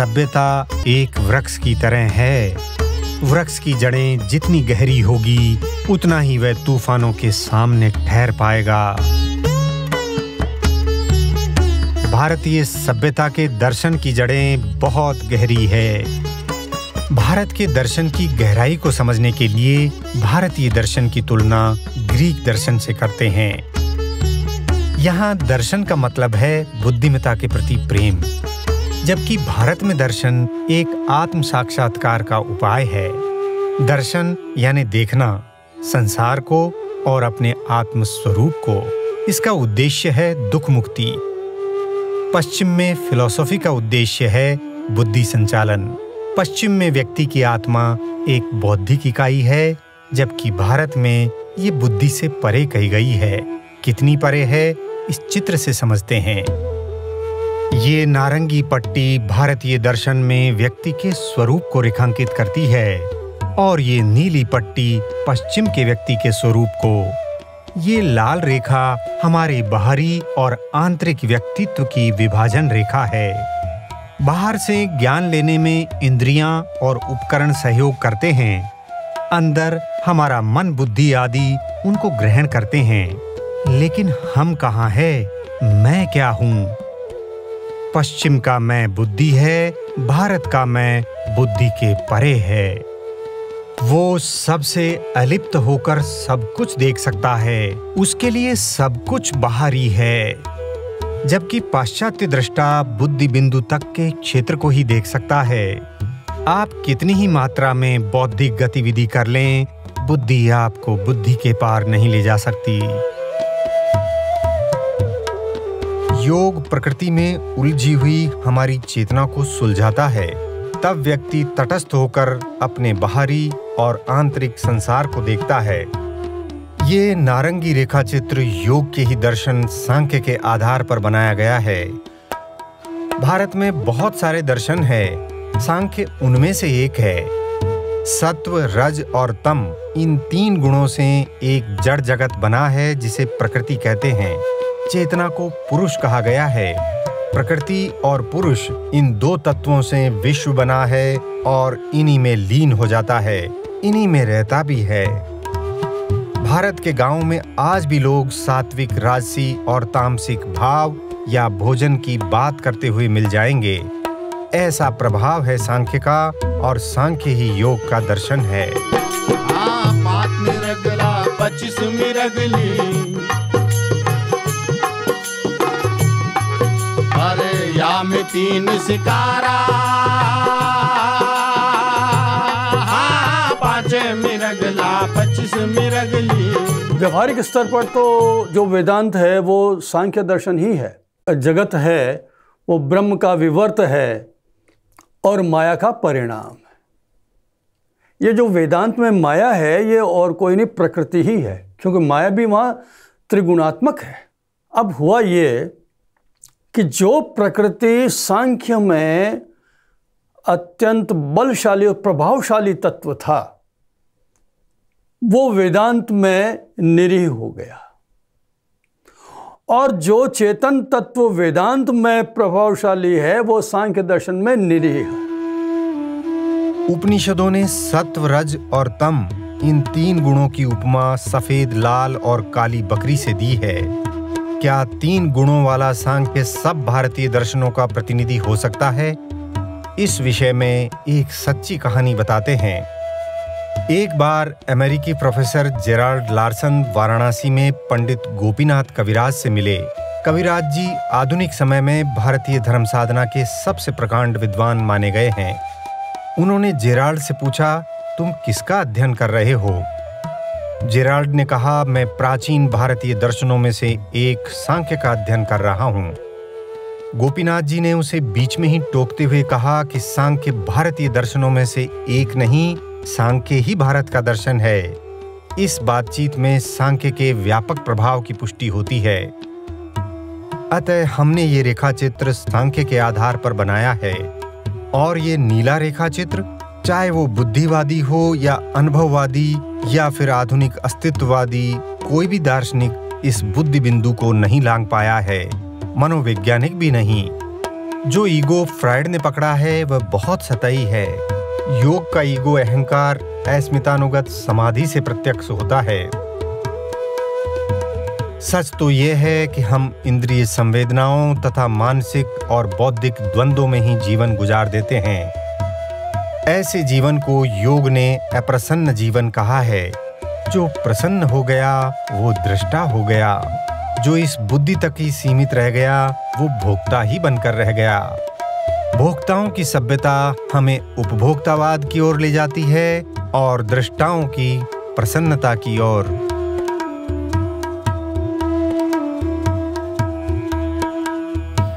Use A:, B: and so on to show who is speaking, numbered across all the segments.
A: सभ्यता एक वृक्ष की तरह है। वृक्ष की जड़ें जितनी गहरी होगी, उतना ही वह तूफानों के सामने ठहर पाएगा। भारतीय सभ्यता के दर्शन की जड़ें बहुत गहरी है। भारत के दर्शन की गहराई को समझने के लिए भारतीय दर्शन की तुलना ग्रीक दर्शन से करते हैं। यहाँ दर्शन का मतलब है बुद्धिमता के प्रति प्रेम। जबकि भारत में दर्शन एक आत्म साक्षात्कार का उपाय है। दर्शन यानी देखना संसार को और अपने आत्म स्वरूप को। इसका उद्देश्य है दुख मुक्ति। पश्चिम में फिलॉसफी का उद्देश्य है बुद्धि संचालन। पश्चिम में व्यक्ति की आत्मा एक बौद्धिक इकाई है, जबकि भारत में ये बुद्धि से परे कही गई है। कितनी परे है, इस चित्र से समझते हैं। ये नारंगी पट्टी भारतीय दर्शन में व्यक्ति के स्वरूप को रेखांकित करती है और ये नीली पट्टी पश्चिम के व्यक्ति के स्वरूप को। ये लाल रेखा हमारे बाहरी और आंतरिक व्यक्तित्व की विभाजन रेखा है। बाहर से ज्ञान लेने में इंद्रियाँ और उपकरण सहयोग करते हैं। अंदर हमारा मन बुद्धि आदि उनको ग्रहण करते हैं। लेकिन हम कहाँ है? मैं क्या हूँ? पश्चिम का मैं बुद्धि है, भारत का मैं बुद्धि के परे है। वो सबसे अलिप्त होकर सब कुछ देख सकता है, उसके लिए सब कुछ बाहरी है। जबकि पाश्चात्य दृष्टा बुद्धि बिंदु तक के क्षेत्र को ही देख सकता है। आप कितनी ही मात्रा में बौद्धिक गतिविधि कर लें, बुद्धि आपको बुद्धि के पार नहीं ले जा सकती। योग प्रकृति में उलझी हुई हमारी चेतना को सुलझाता है। तब व्यक्ति तटस्थ होकर अपने बाहरी और आंतरिक संसार को देखता है। ये नारंगी रेखा चित्र योग के ही दर्शन सांख्य के आधार पर बनाया गया है। भारत में बहुत सारे दर्शन है, सांख्य उनमें से एक है। सत्व, रज और तम इन तीन गुणों से एक जड़ जगत बना है जिसे प्रकृति कहते हैं। चेतना को पुरुष कहा गया है। प्रकृति और पुरुष इन दो तत्वों से विश्व बना है और इन्हीं में लीन हो जाता है, इन्हीं में रहता भी है। भारत के गाँवों में आज भी लोग सात्विक, राजसी और तामसिक भाव या भोजन की बात करते हुए मिल जाएँगे। ऐसा प्रभाव है सांख्य का और सांख्य ही योग का दर्शन है। पच्चीस
B: में तीन शिकारा
C: व्यवहारिक स्तर पर तो जो वेदांत है, वो सांख्य दर्शन ही है। जगत है, वो ब्रह्म का विवर्त है और माया का परिणाम है। ये जो वेदांत में माया है, ये और कोई नहीं, प्रकृति ही है, क्योंकि माया भी वहाँ त्रिगुणात्मक है। अब हुआ ये कि जो प्रकृति सांख्य में अत्यंत बलशाली और प्रभावशाली तत्व था, वो वेदांत में निरीह हो गया। और जो चेतन तत्व वेदांत में प्रभावशाली है, वो सांख्य दर्शन में निरीह है।
A: उपनिषदों ने सत्व, रज और तम इन तीन गुणों की उपमा सफ़ेद, लाल और काली बकरी से दी है। क्या तीन गुणों वाला सांख्य सब भारतीय दर्शनों का प्रतिनिधि हो सकता है? इस विषय में एक सच्ची कहानी बताते हैं। एक बार अमेरिकी प्रोफेसर जेराल्ड लार्सन वाराणसी में पंडित गोपीनाथ कविराज से मिले। कविराज जी आधुनिक समय में भारतीय धर्म साधना के सबसे प्रकांड विद्वान माने गए हैं। उन्होंने जेराल्ड से पूछा, तुम किसका अध्ययन कर रहे हो? जेराल्ड ने कहा, मैं प्राचीन भारतीय दर्शनों में से एक सांख्य का अध्ययन कर रहा हूँ। गोपीनाथ जी ने उसे बीच में ही टोकते हुए कहा कि सांख्य भारतीय दर्शनों में से एक नहीं, सांख्य ही भारत का दर्शन है। इस बातचीत में सांख्य के व्यापक प्रभाव की पुष्टि होती है। अतः हमने ये रेखा चित्र सांख्य के आधार पर बनाया है। और ये नीला रेखा चित्र चाहे वो बुद्धिवादी हो या अनुभववादी या फिर आधुनिक अस्तित्ववादी कोई भी दार्शनिक इस बुद्धि बिंदु को नहीं लांग पाया है। मनोवैज्ञानिक भी नहीं। जो ईगो फ्राइड ने पकड़ा है, वह बहुत सतही है। योग का ईगो अहंकार, अस्मितानुगत समाधि से प्रत्यक्ष होता है। सच तो यह है कि हम इंद्रिय संवेदनाओं तथा मानसिक और बौद्धिक द्वंद्वों में ही जीवन गुजार देते हैं। ऐसे जीवन को योग ने अप्रसन्न जीवन कहा है। जो प्रसन्न हो गया, वो दृष्टा हो गया। जो इस बुद्धि तक ही सीमित रह गया, वो भोक्ता ही बनकर रह गया। भोक्ताओं की सभ्यता हमें उपभोक्तावाद की ओर ले जाती है और दृष्टाओं की प्रसन्नता की ओर।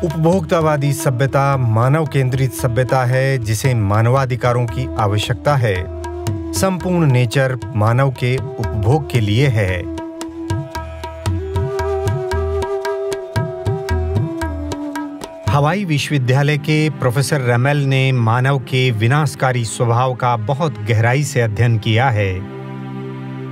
A: उपभोक्तावादी सभ्यता मानव केंद्रित सभ्यता है, जिसे मानवाधिकारों की आवश्यकता है। संपूर्ण नेचर मानव के उपभोग के लिए है। हवाई विश्वविद्यालय के प्रोफेसर रमेल ने मानव के विनाशकारी स्वभाव का बहुत गहराई से अध्ययन किया है।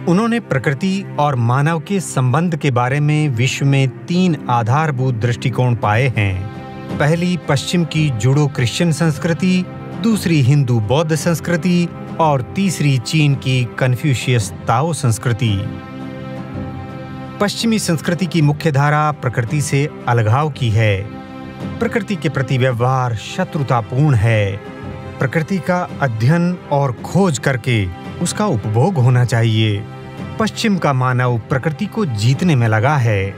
A: उन्होंने प्रकृति और मानव के संबंध के बारे में विश्व में तीन आधारभूत दृष्टिकोण पाए हैं। पहली पश्चिम की जुड़ो क्रिश्चियन संस्कृति, दूसरी हिंदू बौद्ध संस्कृति और तीसरी चीन की कन्फ्यूशियस ताओ संस्कृति। पश्चिमी संस्कृति की मुख्य धारा प्रकृति से अलगाव की है। प्रकृति के प्रति व्यवहार शत्रुतापूर्ण है। प्रकृति का अध्ययन और खोज करके उसका उपभोग होना चाहिए। पश्चिम का मानव प्रकृति को जीतने में लगा है।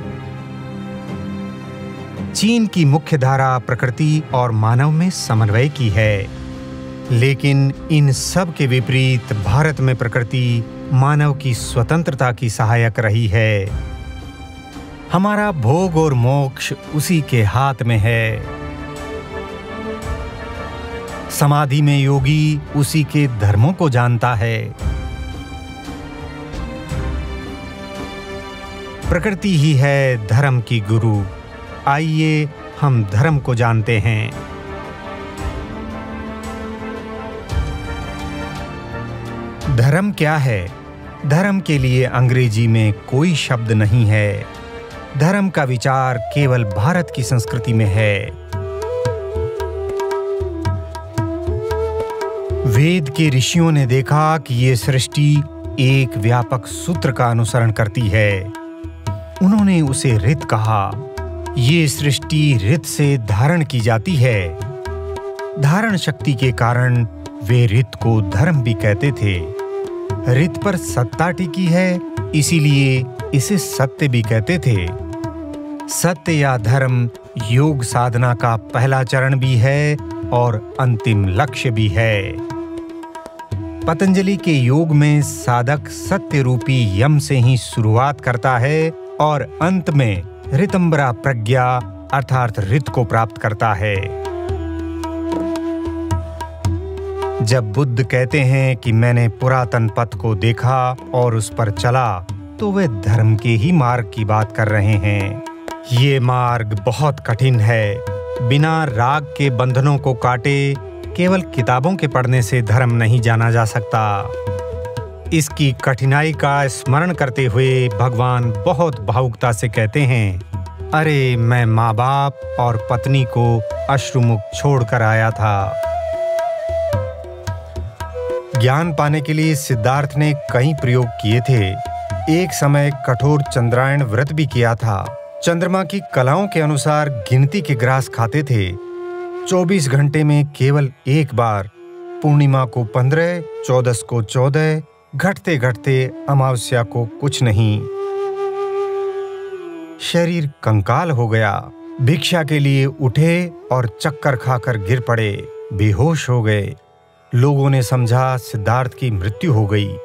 A: चीन की मुख्य धारा प्रकृति और मानव में समन्वय की है। लेकिन इन सब के विपरीत भारत में प्रकृति मानव की स्वतंत्रता की सहायक रही है। हमारा भोग और मोक्ष उसी के हाथ में है। समाधि में योगी उसी के धर्मों को जानता है। प्रकृति ही है धर्म की गुरु। आइए हम धर्म को जानते हैं। धर्म क्या है? धर्म के लिए अंग्रेज़ी में कोई शब्द नहीं है। धर्म का विचार केवल भारत की संस्कृति में है। वेद के ऋषियों ने देखा कि ये सृष्टि एक व्यापक सूत्र का अनुसरण करती है। उन्होंने उसे रित कहा। ये सृष्टि रित से धारण की जाती है। धारण शक्ति के कारण वे रित को धर्म भी कहते थे। रित पर सत्ता टिकी है, इसीलिए इसे सत्य भी कहते थे। सत्य या धर्म योग साधना का पहला चरण भी है और अंतिम लक्ष्य भी है। पतंजलि के योग में साधक सत्य रूपी यम से ही शुरुआत करता है और अंत में रितंबरा प्रज्ञा अर्थात रित को प्राप्त करता है। जब बुद्ध कहते हैं कि मैंने पुरातन पथ को देखा और उस पर चला तो वे धर्म के ही मार्ग की बात कर रहे हैं। ये मार्ग बहुत कठिन है। बिना राग के बंधनों को काटे केवल किताबों के पढ़ने से धर्म नहीं जाना जा सकता। इसकी कठिनाई का स्मरण करते हुए भगवान बहुत भावुकता से कहते हैं, अरे, मैं माँ बाप और पत्नी को अश्रुमुख छोड़कर आया था। ज्ञान पाने के लिए सिद्धार्थ ने कई प्रयोग किए थे। एक समय कठोर चंद्रायण व्रत भी किया था। चंद्रमा की कलाओं के अनुसार गिनती के ग्रास खाते थे। 24 घंटे में केवल एक बार पूर्णिमा को पंद्रह, चौदस को चौदह, घटते घटते अमावस्या को कुछ नहीं। शरीर कंकाल हो गया। भिक्षा के लिए उठे और चक्कर खाकर गिर पड़े। बेहोश हो गए। लोगों ने समझा सिद्धार्थ की मृत्यु हो गई।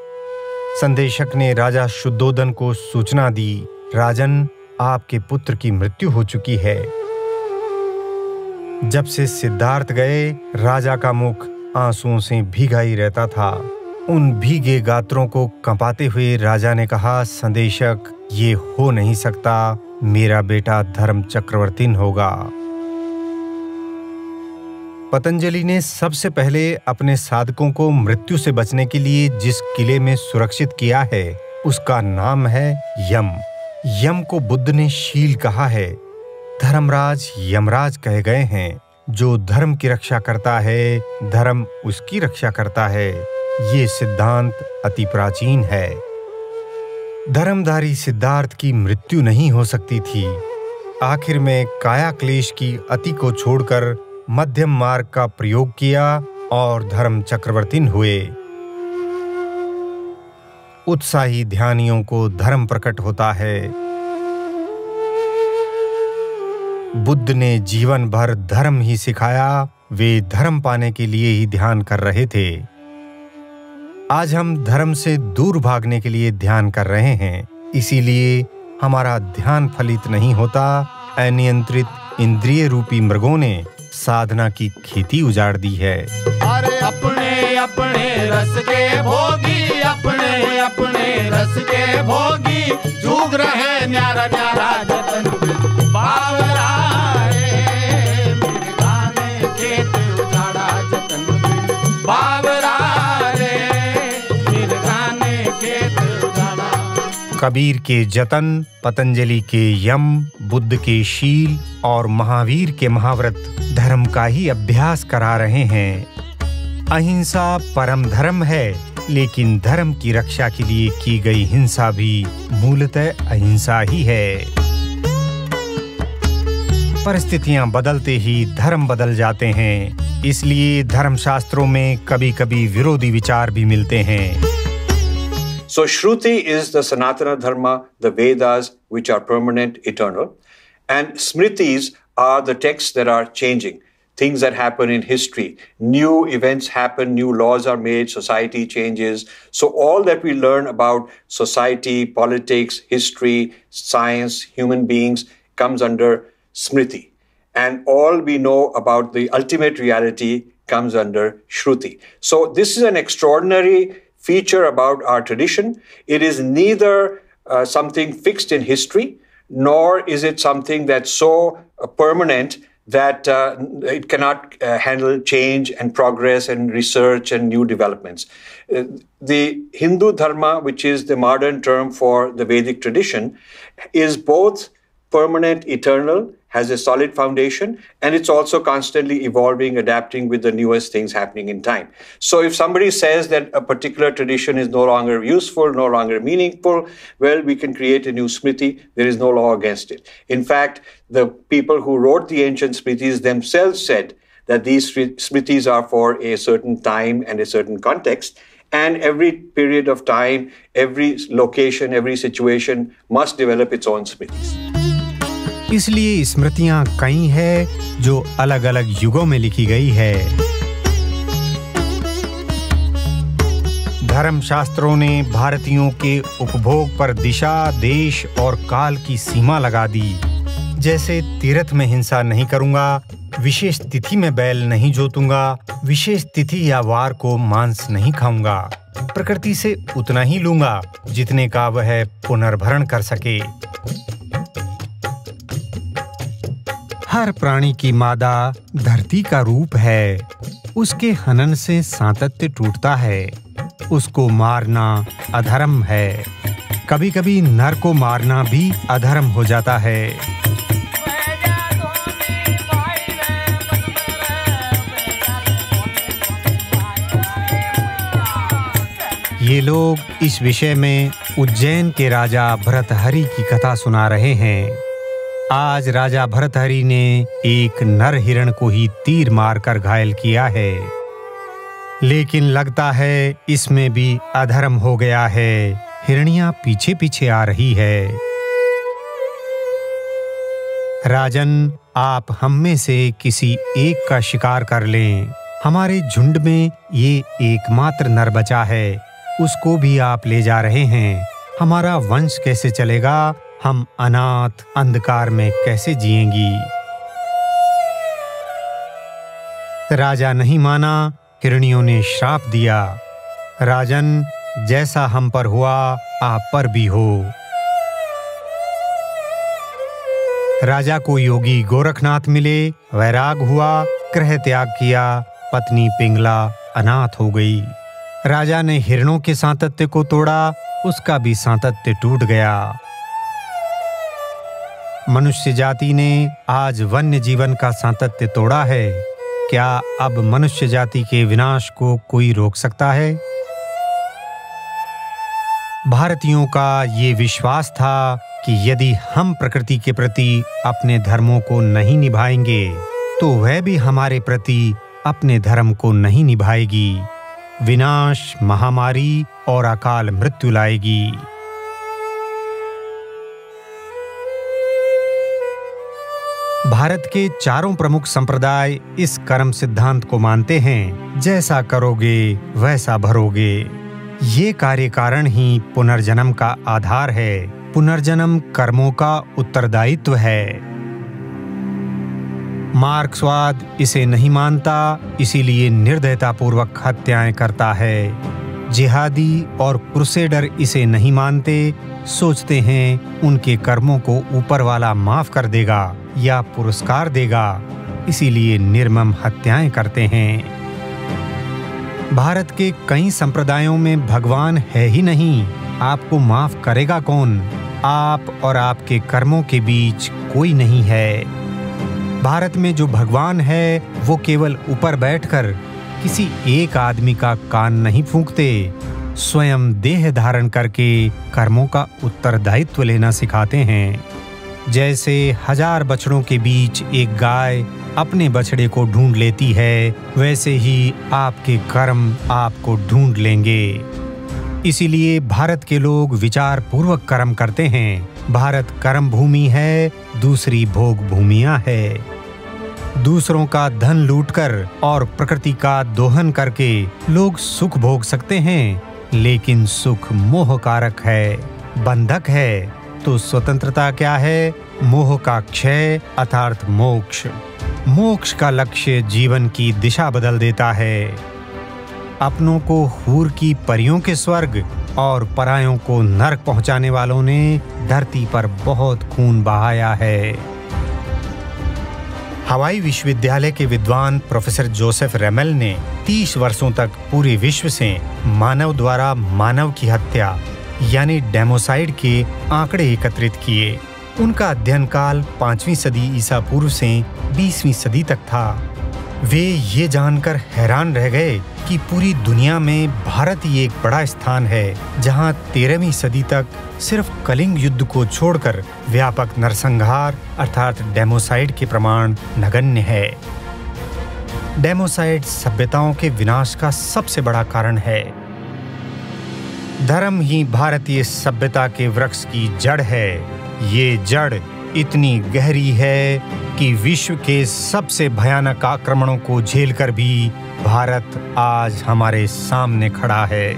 A: संदेशक ने राजा शुद्धोदन को सूचना दी, राजन, आपके पुत्र की मृत्यु हो चुकी है। जब से सिद्धार्थ गए, राजा का मुख आंसुओं से भीगा ही रहता था। उन भीगे गात्रों को कंपाते हुए राजा ने कहा, संदेशक, ये हो नहीं सकता। मेरा बेटा धर्म चक्रवर्ती होगा। पतंजलि ने सबसे पहले अपने साधकों को मृत्यु से बचने के लिए जिस किले में सुरक्षित किया है, उसका नाम है यम। यम को बुद्ध ने शील कहा है। धर्मराज यमराज कहे गए हैं, जो धर्म की रक्षा करता है, धर्म उसकी रक्षा करता है। ये सिद्धांत अति प्राचीन है। धर्मधारी सिद्धार्थ की मृत्यु नहीं हो सकती थी। आखिर में काया क्लेश की अति को छोड़कर मध्यम मार्ग का प्रयोग किया और धर्म चक्रवर्तीन हुए। उत्साही ध्यानियों को धर्म प्रकट होता है। बुद्ध ने जीवन भर धर्म ही सिखाया, वे धर्म पाने के लिए ही ध्यान कर रहे थे। आज हम धर्म से दूर भागने के लिए ध्यान कर रहे हैं, इसीलिए हमारा ध्यान फलित नहीं होता। अनियंत्रित इंद्रिय रूपी मृगों ने साधना की खेती उजाड़ दी है।
B: अरे अपने अपने रस के भोगी, अपने अपने रस के भोगी, जुग रहे न्यारा न्यारा
A: कबीर के जतन, पतंजलि के यम, बुद्ध के शील और महावीर के महाव्रत धर्म का ही अभ्यास करा रहे हैं। अहिंसा परम धर्म है, लेकिन धर्म की रक्षा के लिए की गई हिंसा भी मूलतः अहिंसा ही है। परिस्थितियाँ बदलते ही धर्म बदल जाते हैं, इसलिए धर्म शास्त्रों में कभी-कभी विरोधी विचार भी मिलते हैं।
D: So Shruti is the Sanatana Dharma, the Vedas, which are permanent, eternal. And Smritis are the texts that are changing, things that happen in history. New events happen, new laws are made, society changes. So all that we learn about society, politics, history, science, human beings comes under Smriti. And all we know about the ultimate reality comes under Shruti. So this is an extraordinary feature about our tradition. It is neither uh, something fixed in history, nor is it something that's so uh, permanent that uh, it cannot uh, handle change and progress and research and new developments. Uh, the Hindu Dharma, which is the modern term for the Vedic tradition, is both permanent, eternal, has a solid foundation, and it's also constantly evolving, adapting with the newest things happening in time. So, if somebody says that a particular tradition is no longer useful, no longer meaningful, well, we can create a new smriti. There is no law against it. In fact, the people who wrote the ancient smritis themselves said that these smritis are for a certain time and a certain context. And every period of time, every location, every situation must develop its own smritis.
A: इसलिए स्मृतियाँ कई है, जो अलग अलग युगों में लिखी गई है। धर्म शास्त्रों ने भारतीयों के उपभोग पर दिशा, देश और काल की सीमा लगा दी। जैसे तीर्थ में हिंसा नहीं करूँगा, विशेष तिथि में बैल नहीं जोतूँगा, विशेष तिथि या वार को मांस नहीं खाऊँगा। प्रकृति से उतना ही लूँगा, जितने का वह पुनर्भरण कर सके। हर प्राणी की मादा धरती का रूप है। उसके हनन से सातत्य टूटता है। उसको मारना अधर्म है। कभी कभी नर को मारना भी अधर्म हो जाता है। ये लोग इस विषय में उज्जैन के राजा भरतहरि की कथा सुना रहे हैं। आज राजा भरतहरि ने एक नर हिरण को ही तीर मारकर घायल किया है। लेकिन लगता है इसमें भी अधर्म हो गया है। हिरणिया पीछे पीछे आ रही है। राजन, आप हम में से किसी एक का शिकार कर लें। हमारे झुंड में ये एकमात्र नर बचा है। उसको भी आप ले जा रहे हैं। हमारा वंश कैसे चलेगा? हम अनाथ अंधकार में कैसे जिएँगी? राजा नहीं माना हिरणियों ने श्राप दिया। राजन, जैसा हम पर हुआ, आप पर भी हो। राजा को योगी गोरखनाथ मिले, वैराग हुआ ग्रह त्याग किया, पत्नी पिंगला अनाथ हो गई। राजा ने हिरणों के सातत्य को तोड़ा, उसका भी सातत्य टूट गया। मनुष्य जाति ने आज वन्य जीवन का सातत्य तोड़ा है। क्या अब मनुष्य जाति के विनाश को कोई रोक सकता है? भारतीयों का ये विश्वास था कि यदि हम प्रकृति के प्रति अपने धर्मों को नहीं निभाएँगे तो वह भी हमारे प्रति अपने धर्म को नहीं निभाएगी। विनाश, महामारी और अकाल मृत्यु लाएगी। भारत के चारों प्रमुख संप्रदाय इस कर्म सिद्धांत को मानते हैं। जैसा करोगे, वैसा भरोगे। ये कार्य कारण ही पुनर्जन्म का आधार है। पुनर्जन्म कर्मों का उत्तरदायित्व है। मार्क्सवाद इसे नहीं मानता, इसीलिए निर्दयता पूर्वक हत्याएँ करता है। जिहादी और क्रुसेडर इसे नहीं मानते, सोचते हैं, उनके कर्मों को ऊपर वाला माफ़ कर देगा। या पुरस्कार देगा। इसीलिए निर्मम हत्याएँ करते हैं। भारत के कई संप्रदायों में भगवान है ही नहीं। आपको माफ़ करेगा कौन? आप और आपके कर्मों के बीच कोई नहीं है। भारत में जो भगवान है, वो केवल ऊपर बैठकर किसी एक आदमी का कान नहीं फूंकते। स्वयं देह धारण करके कर्मों का उत्तरदायित्व लेना सिखाते हैं। जैसे हज़ार बछड़ों के बीच एक गाय अपने बछड़े को ढूंढ लेती है, वैसे ही आपके कर्म आपको ढूंढ लेंगे। इसीलिए भारत के लोग विचार पूर्वक कर्म करते हैं। भारत कर्म भूमि है, दूसरी भोग भूमिया है। दूसरों का धन लूटकर और प्रकृति का दोहन करके लोग सुख भोग सकते हैं, लेकिन सुख मोह कारक है, बंधक है। तो स्वतंत्रता क्या है? मोह का क्षय अर्थात मोक्ष। मोक्ष का लक्ष्य जीवन की दिशा बदल देता है। अपनों को हूर की परियों के स्वर्ग और परायों को नरक पहुँचाने वालों ने धरती पर बहुत खून बहाया है। हवाई विश्वविद्यालय के विद्वान प्रोफेसर जोसेफ रेमेल ने 30 वर्षों तक पूरे विश्व से मानव द्वारा मानव की हत्या यानी डेमोसाइड के आंकड़े एकत्रित किए। उनका अध्ययन काल पांचवी सदी ईसा पूर्व से बीसवीं सदी तक था। वे ये जानकर हैरान रह गए कि पूरी दुनिया में भारत ही एक बड़ा स्थान है, जहाँ तेरहवीं सदी तक सिर्फ़ कलिंग युद्ध को छोड़कर व्यापक नरसंहार अर्थात डेमोसाइड के प्रमाण नगण्य है। डेमोसाइड सभ्यताओं के विनाश का सबसे बड़ा कारण है। धर्म ही भारतीय सभ्यता के वृक्ष की जड़ है। ये जड़ इतनी गहरी है कि विश्व के सबसे भयानक आक्रमणों को झेलकर भी भारत आज हमारे सामने खड़ा है।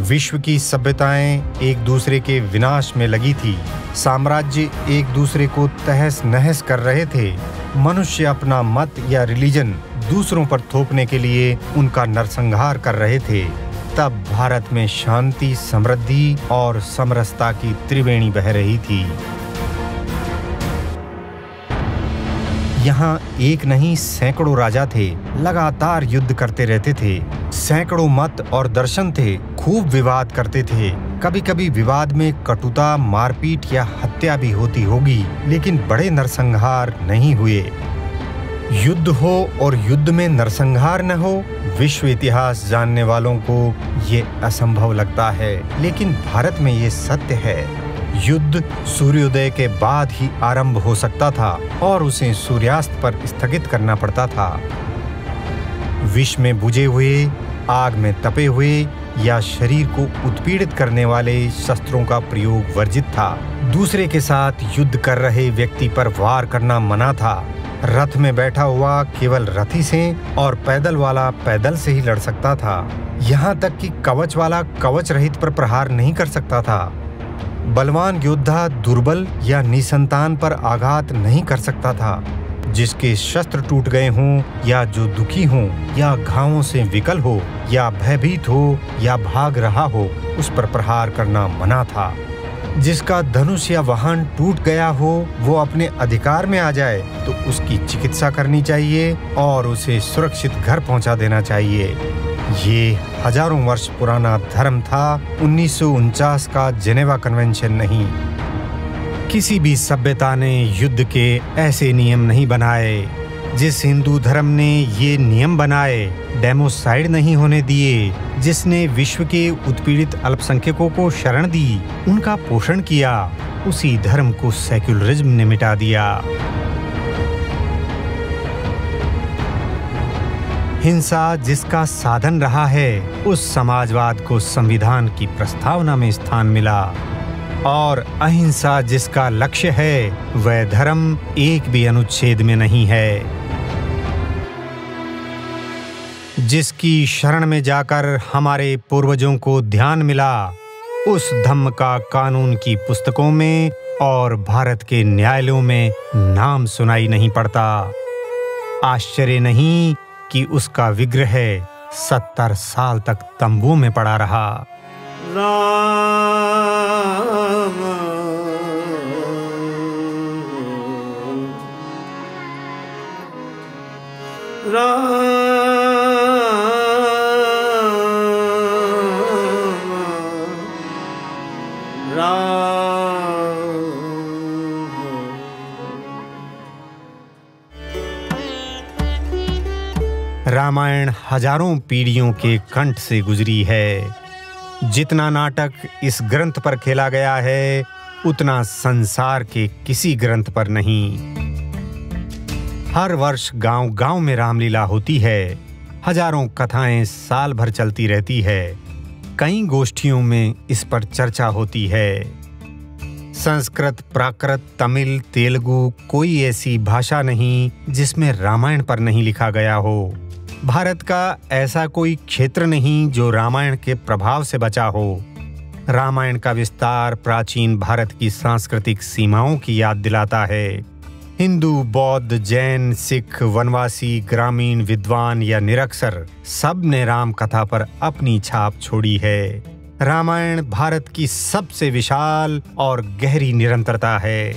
A: विश्व की सभ्यताएँ एक दूसरे के विनाश में लगी थी। साम्राज्य एक दूसरे को तहस नहस कर रहे थे। मनुष्य अपना मत या रिलीजन दूसरों पर थोपने के लिए उनका नरसंहार कर रहे थे। तब भारत में शांति, समृद्धि और समरसता की त्रिवेणी बह रही थी। यहाँ एक नहीं, सैकड़ों राजा थे। लगातार युद्ध करते रहते थे। सैकड़ों मत और दर्शन थे। खूब विवाद करते थे। कभी कभी विवाद में कटुता, मारपीट या हत्या भी होती होगी, लेकिन बड़े नरसंहार नहीं हुए। युद्ध हो और युद्ध में नरसंहार न हो, विश्व इतिहास जानने वालों को ये असंभव लगता है, लेकिन भारत में ये सत्य है। युद्ध सूर्योदय के बाद ही आरंभ हो सकता था और उसे सूर्यास्त पर स्थगित करना पड़ता था। विश्व में बुझे हुए आग में तपे हुए या शरीर को उत्पीड़ित करने वाले शस्त्रों का प्रयोग वर्जित था। दूसरे के साथ युद्ध कर रहे व्यक्ति पर वार करना मना था। रथ में बैठा हुआ केवल रथी से और पैदल वाला पैदल से ही लड़ सकता था। यहाँ तक कि कवच वाला कवच रहित पर प्रहार नहीं कर सकता था। बलवान योद्धा दुर्बल या निसंतान पर आघात नहीं कर सकता था। जिसके शस्त्र टूट गए हों, या जो दुखी हों, या घावों से विकल हो, या भयभीत हो, या भाग रहा हो, उस पर प्रहार करना मना था। जिसका धनुष या वाहन टूट गया हो, वो अपने अधिकार में आ जाए तो उसकी चिकित्सा करनी चाहिए, और उसे सुरक्षित घर पहुँचा देना चाहिए। ये हज़ारों वर्ष पुराना धर्म था। उन्नीस सौ उनचास का जेनेवा कन्वेंशन नहीं। किसी भी सभ्यता ने युद्ध के ऐसे नियम नहीं बनाए, जिस हिंदू धर्म ने ये नियम बनाए, डेमोसाइड नहीं होने दिए, जिसने विश्व के उत्पीड़ित अल्पसंख्यकों को शरण दी, उनका पोषण किया, उसी धर्म को सेक्युलरिज्म ने मिटा दिया। हिंसा जिसका साधन रहा है, उस समाजवाद को संविधान की प्रस्तावना में स्थान मिला। और अहिंसा जिसका लक्ष्य है, वह धर्म एक भी अनुच्छेद में नहीं है। जिसकी शरण में जाकर हमारे पूर्वजों को ध्यान मिला, उस धम्म का कानून की पुस्तकों में और भारत के न्यायालयों में नाम सुनाई नहीं पड़ता। आश्चर्य नहीं कि उसका विग्रह सत्तर साल तक तंबू में पड़ा रहा। रामायण हज़ारों पीढ़ियों के कंठ से गुजरी है। जितना नाटक इस ग्रंथ पर खेला गया है, उतना संसार के किसी ग्रंथ पर नहीं। हर वर्ष गांव-गांव में रामलीला होती है। हज़ारों कथाएँ साल भर चलती रहती है। कई गोष्ठियों में इस पर चर्चा होती है। संस्कृत, प्राकृत, तमिल, तेलुगु कोई ऐसी भाषा नहीं जिसमें रामायण पर नहीं लिखा गया हो। भारत का ऐसा कोई क्षेत्र नहीं जो रामायण के प्रभाव से बचा हो। रामायण का विस्तार प्राचीन भारत की सांस्कृतिक सीमाओं की याद दिलाता है। हिंदू, बौद्ध, जैन, सिख, वनवासी, ग्रामीण, विद्वान या निरक्षर सबने राम कथा पर अपनी छाप छोड़ी है। रामायण भारत की सबसे विशाल और गहरी निरंतरता है।